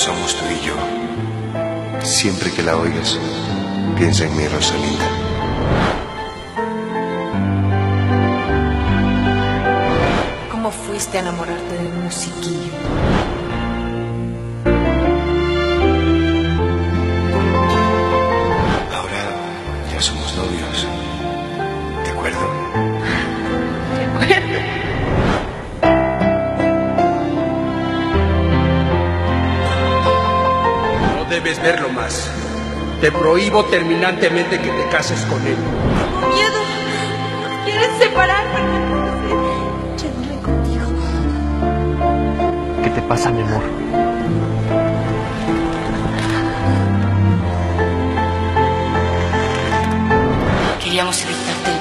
somos tú y yo. Siempre que la oigas, piensa en mi Rosalinda. ¿Cómo fuiste a enamorarte del musiquillo? Debes verlo más. Te prohíbo terminantemente que te cases con él. Tengo miedo. Nos quieren separar. Llévame contigo. ¿Qué te pasa, mi amor? Queríamos evitarte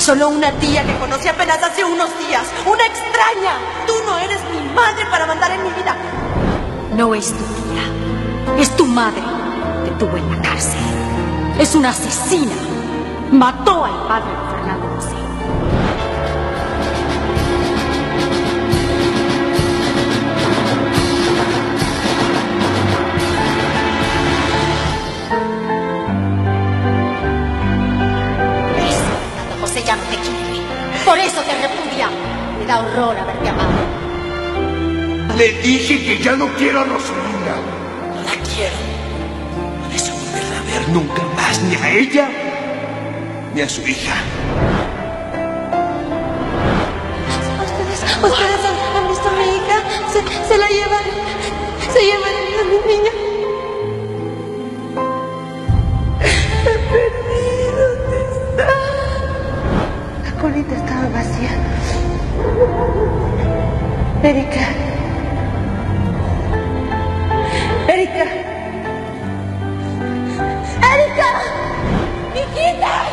Solo una tía que conocí apenas hace unos días. Una extraña. Tú no eres mi madre para mandar en mi vida. No es tu tía, es tu madre. Te tuvo en la cárcel. Es una asesina. Mató al padre ya no te quiere. Por eso te repudia. Le da horror haberte amado. Le dije que ya no quiero a Rosalinda. No la quiero. No deseo volverla a ver nunca más, ni a ella, ni a su hija. Ustedes, ustedes han, han visto a mi hija. Se, se la llevan. Se llevan a mi colita estaba vacía. Erika. Erika. Erika. Hijita.